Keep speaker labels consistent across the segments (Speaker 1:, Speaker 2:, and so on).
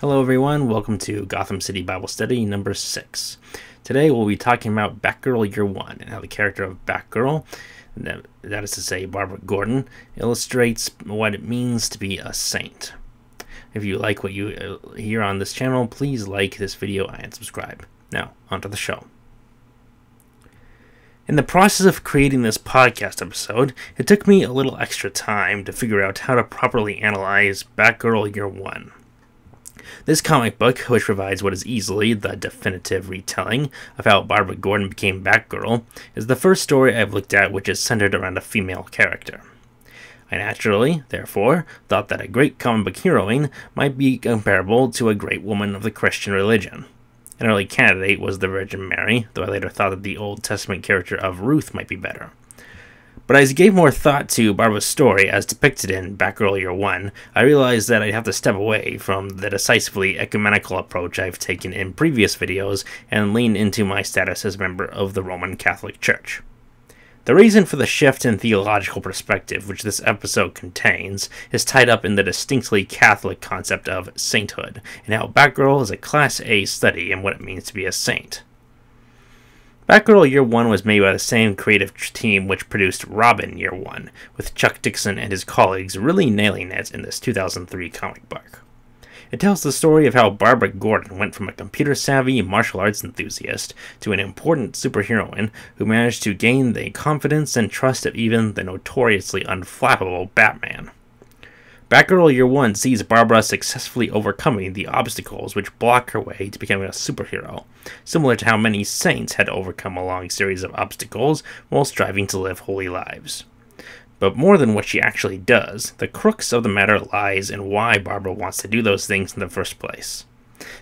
Speaker 1: Hello, everyone. Welcome to Gotham City Bible Study number six. Today, we'll be talking about Batgirl Year One and how the character of Batgirl, that, that is to say, Barbara Gordon, illustrates what it means to be a saint. If you like what you uh, hear on this channel, please like this video and subscribe. Now, onto the show. In the process of creating this podcast episode, it took me a little extra time to figure out how to properly analyze Batgirl Year 1. This comic book, which provides what is easily the definitive retelling of how Barbara Gordon became Batgirl, is the first story I've looked at which is centered around a female character. I naturally, therefore, thought that a great comic book heroine might be comparable to a great woman of the Christian religion. An early candidate was the Virgin Mary, though I later thought that the Old Testament character of Ruth might be better. But as I gave more thought to Barbara's story as depicted in Batgirl Year 1, I realized that I'd have to step away from the decisively ecumenical approach I've taken in previous videos and lean into my status as a member of the Roman Catholic Church. The reason for the shift in theological perspective which this episode contains is tied up in the distinctly Catholic concept of sainthood, and how Batgirl is a Class A study in what it means to be a saint. Batgirl Year 1 was made by the same creative team which produced Robin Year 1, with Chuck Dixon and his colleagues really nailing it in this 2003 comic book. It tells the story of how Barbara Gordon went from a computer savvy martial arts enthusiast to an important superheroine who managed to gain the confidence and trust of even the notoriously unflappable Batman. Batgirl Year 1 sees Barbara successfully overcoming the obstacles which block her way to becoming a superhero, similar to how many saints had overcome a long series of obstacles while striving to live holy lives. But more than what she actually does, the crux of the matter lies in why Barbara wants to do those things in the first place.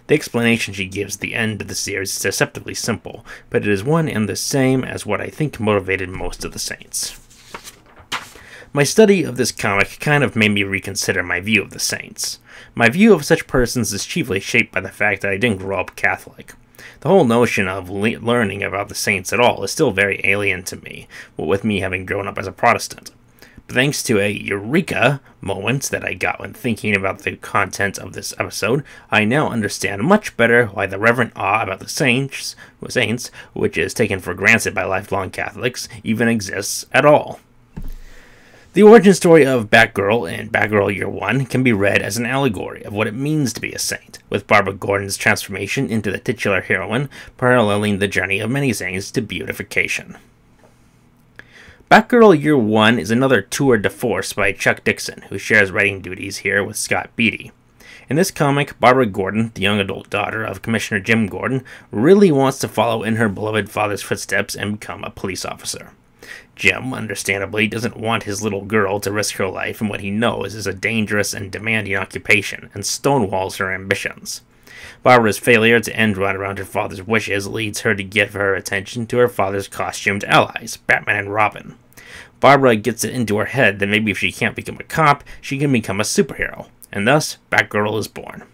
Speaker 1: The explanation she gives at the end of the series is deceptively simple, but it is one and the same as what I think motivated most of the Saints. My study of this comic kind of made me reconsider my view of the Saints. My view of such persons is chiefly shaped by the fact that I didn't grow up Catholic. The whole notion of le- learning about the saints at all is still very alien to me, with me having grown up as a Protestant But thanks to a eureka moment that I got when thinking about the content of this episode, I now understand much better why the reverent awe about the saints, saints, which is taken for granted by lifelong Catholics, even exists at all. The origin story of Batgirl in Batgirl Year 1 can be read as an allegory of what it means to be a saint, with Barbara Gordon's transformation into the titular heroine paralleling the journey of many saints to beatification. Batgirl Year 1 is another tour de force by Chuck Dixon, who shares writing duties here with Scott Beatty. In this comic, Barbara Gordon, the young adult daughter of Commissioner Jim Gordon, really wants to follow in her beloved father's footsteps and become a police officer. Jim, understandably, doesn't want his little girl to risk her life in what he knows is a dangerous and demanding occupation, and stonewalls her ambitions. Barbara's failure to end run around her father's wishes leads her to give her attention to her father's costumed allies, Batman and Robin. Barbara gets it into her head that maybe if she can't become a cop, she can become a superhero, and thus Batgirl is born.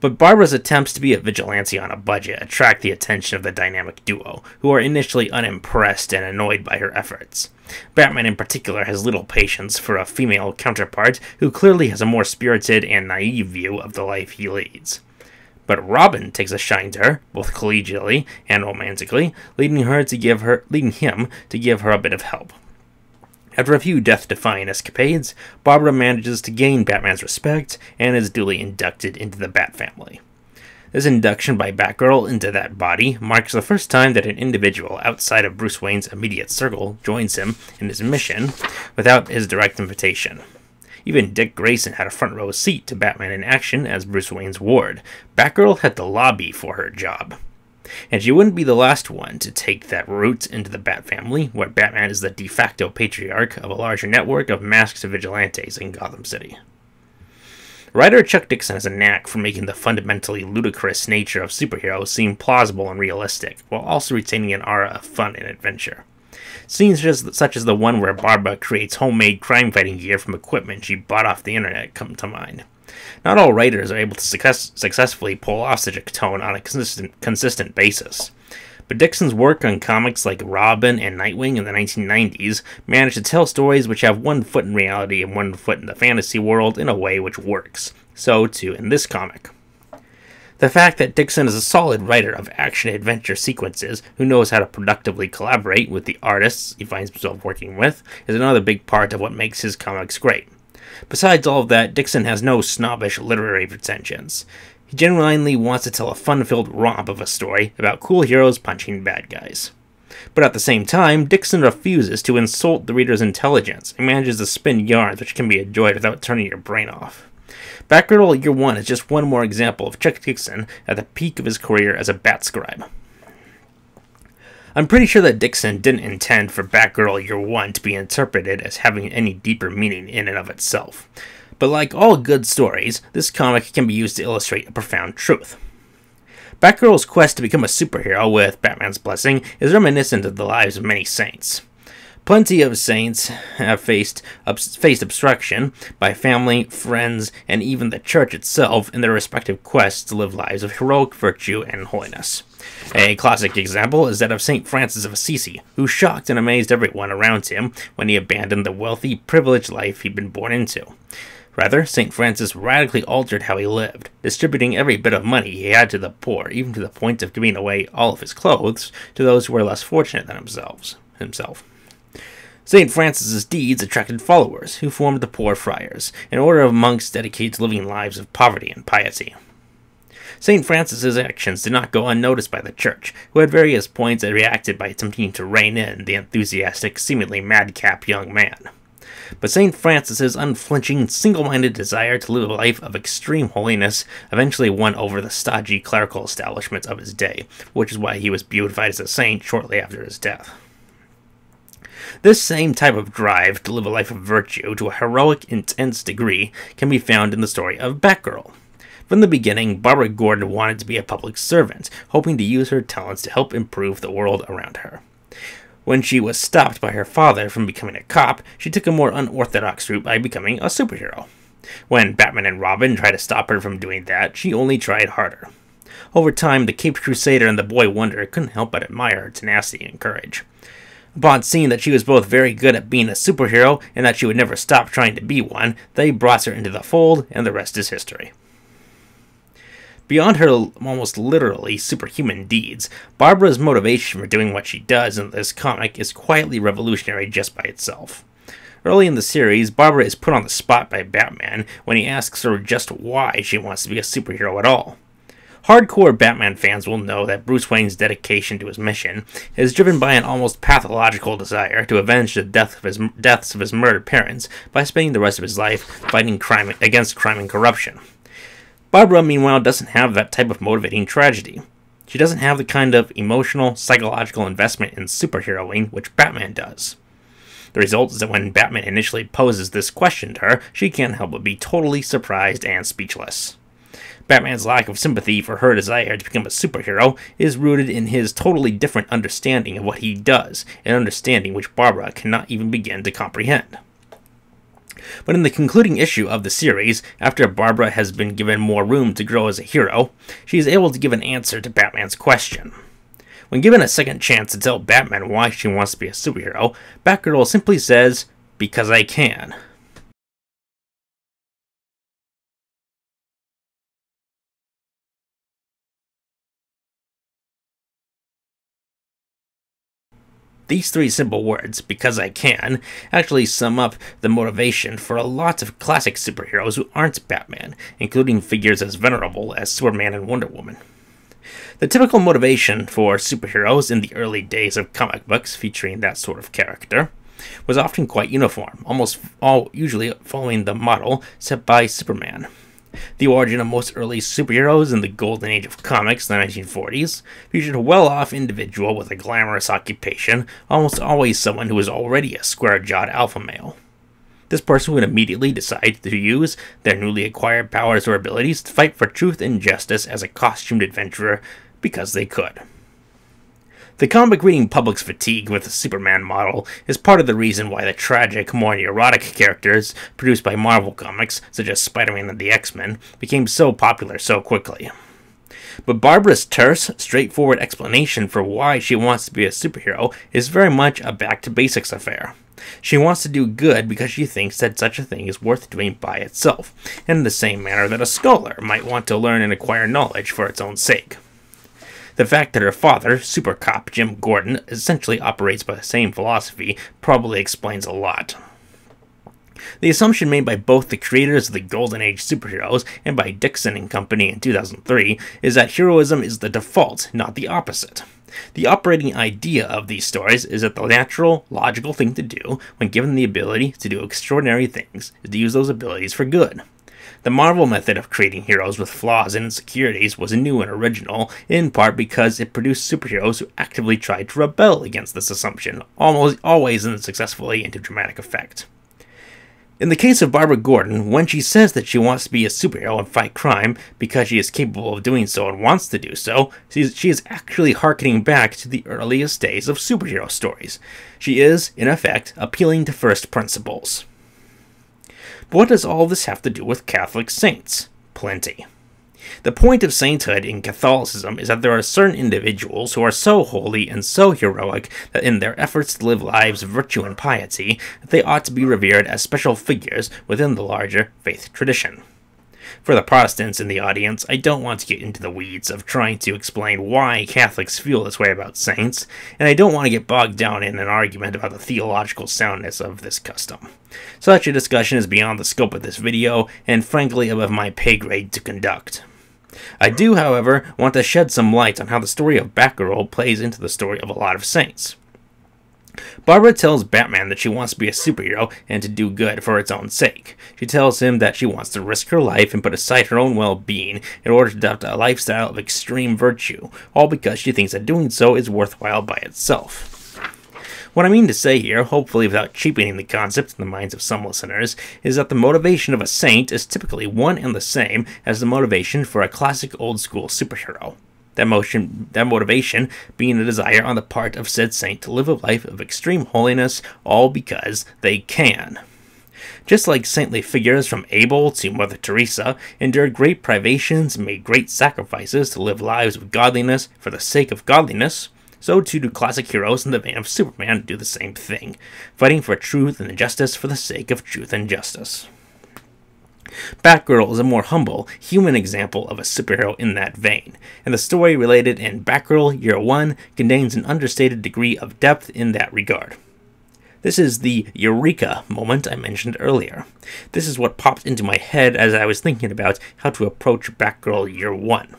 Speaker 1: But Barbara's attempts to be a vigilante on a budget attract the attention of the dynamic duo, who are initially unimpressed and annoyed by her efforts. Batman, in particular, has little patience for a female counterpart who clearly has a more spirited and naive view of the life he leads. But Robin takes a shine to her, both collegially and romantically, leading her to give her leading him to give her a bit of help. After a few death-defying escapades, Barbara manages to gain Batman's respect and is duly inducted into the Bat family. This induction by Batgirl into that body marks the first time that an individual outside of Bruce Wayne's immediate circle joins him in his mission without his direct invitation. Even Dick Grayson had a front row seat to Batman in action as Bruce Wayne's ward. Batgirl had to lobby for her job. And she wouldn't be the last one to take that route into the Bat family, where Batman is the de facto patriarch of a larger network of masked vigilantes in Gotham City. Writer Chuck Dixon has a knack for making the fundamentally ludicrous nature of superheroes seem plausible and realistic, while also retaining an aura of fun and adventure. Scenes such as the one where Barbara creates homemade crime fighting gear from equipment she bought off the internet come to mind. Not all writers are able to success- successfully pull off such a tone on a consistent, consistent basis. But Dixon's work on comics like Robin and Nightwing in the 1990s managed to tell stories which have one foot in reality and one foot in the fantasy world in a way which works, so too in this comic. The fact that Dixon is a solid writer of action adventure sequences who knows how to productively collaborate with the artists he finds himself working with is another big part of what makes his comics great. Besides all of that, Dixon has no snobbish literary pretensions. He genuinely wants to tell a fun filled romp of a story about cool heroes punching bad guys. But at the same time, Dixon refuses to insult the reader's intelligence and manages to spin yarns which can be enjoyed without turning your brain off. Batgirl Year 1 is just one more example of Chuck Dixon at the peak of his career as a bat scribe. I'm pretty sure that Dixon didn't intend for Batgirl Year 1 to be interpreted as having any deeper meaning in and of itself. But like all good stories, this comic can be used to illustrate a profound truth. Batgirl's quest to become a superhero with Batman's blessing is reminiscent of the lives of many saints. Plenty of saints have faced, faced obstruction by family, friends, and even the church itself in their respective quests to live lives of heroic virtue and holiness. A classic example is that of St. Francis of Assisi, who shocked and amazed everyone around him when he abandoned the wealthy, privileged life he'd been born into. Rather, St. Francis radically altered how he lived, distributing every bit of money he had to the poor, even to the point of giving away all of his clothes to those who were less fortunate than themselves, himself. St. Francis's deeds attracted followers, who formed the Poor Friars, an order of monks dedicated to living lives of poverty and piety. St. Francis's actions did not go unnoticed by the Church, who at various points had reacted by attempting to rein in the enthusiastic, seemingly madcap young man. But St. Francis's unflinching, single minded desire to live a life of extreme holiness eventually won over the stodgy clerical establishments of his day, which is why he was beatified as a saint shortly after his death. This same type of drive to live a life of virtue to a heroic, intense degree can be found in the story of Batgirl. From the beginning, Barbara Gordon wanted to be a public servant, hoping to use her talents to help improve the world around her. When she was stopped by her father from becoming a cop, she took a more unorthodox route by becoming a superhero. When Batman and Robin tried to stop her from doing that, she only tried harder. Over time, the Caped Crusader and the Boy Wonder couldn't help but admire her tenacity and courage. Upon seeing that she was both very good at being a superhero and that she would never stop trying to be one, they brought her into the fold, and the rest is history. Beyond her almost literally superhuman deeds, Barbara's motivation for doing what she does in this comic is quietly revolutionary just by itself. Early in the series, Barbara is put on the spot by Batman when he asks her just why she wants to be a superhero at all. Hardcore Batman fans will know that Bruce Wayne's dedication to his mission is driven by an almost pathological desire to avenge the death of his, deaths of his murdered parents by spending the rest of his life fighting crime against crime and corruption. Barbara, meanwhile, doesn't have that type of motivating tragedy. She doesn't have the kind of emotional, psychological investment in superheroing which Batman does. The result is that when Batman initially poses this question to her, she can't help but be totally surprised and speechless. Batman's lack of sympathy for her desire to become a superhero is rooted in his totally different understanding of what he does, an understanding which Barbara cannot even begin to comprehend. But in the concluding issue of the series, after Barbara has been given more room to grow as a hero, she is able to give an answer to Batman's question. When given a second chance to tell Batman why she wants to be a superhero, Batgirl simply says, Because I can. These three simple words, because I can, actually sum up the motivation for a lot of classic superheroes who aren't Batman, including figures as venerable as Superman and Wonder Woman. The typical motivation for superheroes in the early days of comic books featuring that sort of character was often quite uniform, almost all usually following the model set by Superman. The origin of most early superheroes in the golden age of comics, in the 1940s, featured a well off individual with a glamorous occupation, almost always someone who was already a square jawed alpha male. This person would immediately decide to use their newly acquired powers or abilities to fight for truth and justice as a costumed adventurer because they could. The comic reading public's fatigue with the Superman model is part of the reason why the tragic, more neurotic characters produced by Marvel Comics, such as Spider Man and the X Men, became so popular so quickly. But Barbara's terse, straightforward explanation for why she wants to be a superhero is very much a back to basics affair. She wants to do good because she thinks that such a thing is worth doing by itself, in the same manner that a scholar might want to learn and acquire knowledge for its own sake. The fact that her father, super cop Jim Gordon, essentially operates by the same philosophy probably explains a lot. The assumption made by both the creators of the Golden Age superheroes and by Dixon and Company in 2003 is that heroism is the default, not the opposite. The operating idea of these stories is that the natural, logical thing to do when given the ability to do extraordinary things is to use those abilities for good. The Marvel method of creating heroes with flaws and insecurities was new and original, in part because it produced superheroes who actively tried to rebel against this assumption, almost always unsuccessfully into dramatic effect. In the case of Barbara Gordon, when she says that she wants to be a superhero and fight crime because she is capable of doing so and wants to do so, she is actually harkening back to the earliest days of superhero stories. She is, in effect, appealing to first principles. What does all this have to do with Catholic saints? Plenty. The point of sainthood in Catholicism is that there are certain individuals who are so holy and so heroic that in their efforts to live lives of virtue and piety, they ought to be revered as special figures within the larger faith tradition. For the Protestants in the audience, I don't want to get into the weeds of trying to explain why Catholics feel this way about saints, and I don't want to get bogged down in an argument about the theological soundness of this custom. Such a discussion is beyond the scope of this video, and frankly above my pay grade to conduct. I do, however, want to shed some light on how the story of Batgirl plays into the story of a lot of saints. Barbara tells Batman that she wants to be a superhero and to do good for its own sake. She tells him that she wants to risk her life and put aside her own well being in order to adopt a lifestyle of extreme virtue, all because she thinks that doing so is worthwhile by itself. What I mean to say here, hopefully without cheapening the concept in the minds of some listeners, is that the motivation of a saint is typically one and the same as the motivation for a classic old school superhero. That, motion, that motivation being a desire on the part of said saint to live a life of extreme holiness, all because they can. Just like saintly figures from Abel to Mother Teresa endured great privations and made great sacrifices to live lives of godliness for the sake of godliness, so too do classic heroes in the vein of Superman do the same thing, fighting for truth and justice for the sake of truth and justice. Batgirl is a more humble, human example of a superhero in that vein, and the story related in Batgirl Year 1 contains an understated degree of depth in that regard. This is the eureka moment I mentioned earlier. This is what popped into my head as I was thinking about how to approach Batgirl Year 1.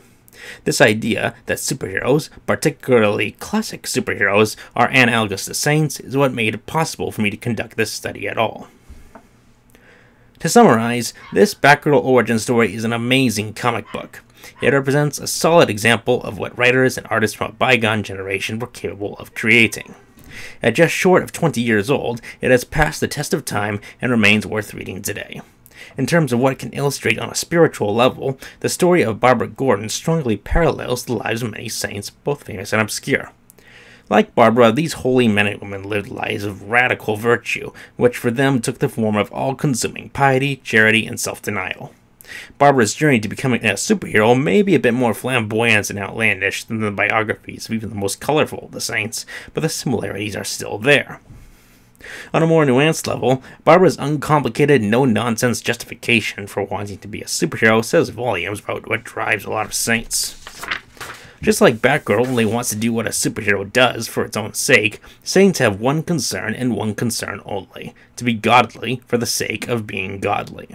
Speaker 1: This idea that superheroes, particularly classic superheroes, are analogous to saints is what made it possible for me to conduct this study at all. To summarize, this Batgirl origin story is an amazing comic book. It represents a solid example of what writers and artists from a bygone generation were capable of creating. At just short of 20 years old, it has passed the test of time and remains worth reading today. In terms of what it can illustrate on a spiritual level, the story of Barbara Gordon strongly parallels the lives of many saints, both famous and obscure. Like Barbara, these holy men and women lived lives of radical virtue, which for them took the form of all consuming piety, charity, and self denial. Barbara's journey to becoming a superhero may be a bit more flamboyant and outlandish than the biographies of even the most colorful of the saints, but the similarities are still there. On a more nuanced level, Barbara's uncomplicated, no nonsense justification for wanting to be a superhero says volumes about what drives a lot of saints. Just like Batgirl only wants to do what a superhero does for its own sake, saints have one concern and one concern only to be godly for the sake of being godly.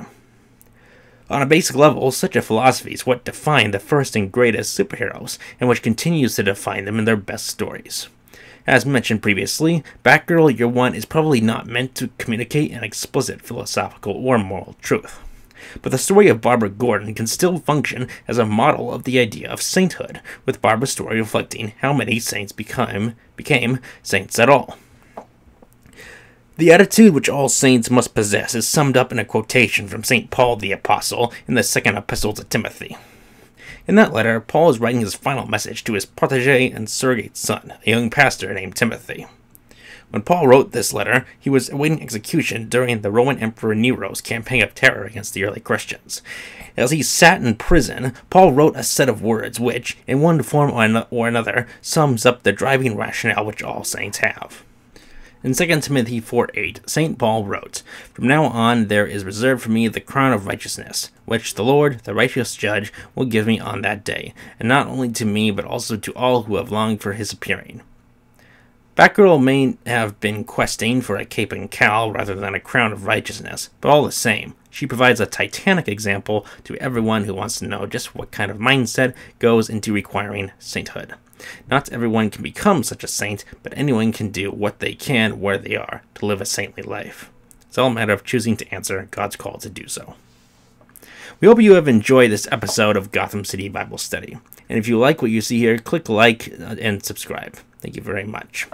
Speaker 1: On a basic level, such a philosophy is what defined the first and greatest superheroes, and which continues to define them in their best stories. As mentioned previously, Batgirl Year 1 is probably not meant to communicate an explicit philosophical or moral truth. But the story of Barbara Gordon can still function as a model of the idea of sainthood, with Barbara's story reflecting how many saints become, became saints at all. The attitude which all saints must possess is summed up in a quotation from St. Paul the Apostle in the second epistle to Timothy. In that letter, Paul is writing his final message to his protege and surrogate son, a young pastor named Timothy. When Paul wrote this letter, he was awaiting execution during the Roman Emperor Nero's campaign of terror against the early Christians. As he sat in prison, Paul wrote a set of words which, in one form or another, sums up the driving rationale which all saints have. In 2 Timothy 4 8, St. Paul wrote, From now on there is reserved for me the crown of righteousness, which the Lord, the righteous judge, will give me on that day, and not only to me, but also to all who have longed for his appearing. Batgirl may have been questing for a cape and cowl rather than a crown of righteousness, but all the same, she provides a titanic example to everyone who wants to know just what kind of mindset goes into requiring sainthood. Not everyone can become such a saint, but anyone can do what they can where they are to live a saintly life. It's all a matter of choosing to answer God's call to do so. We hope you have enjoyed this episode of Gotham City Bible Study. And if you like what you see here, click like uh, and subscribe. Thank you very much.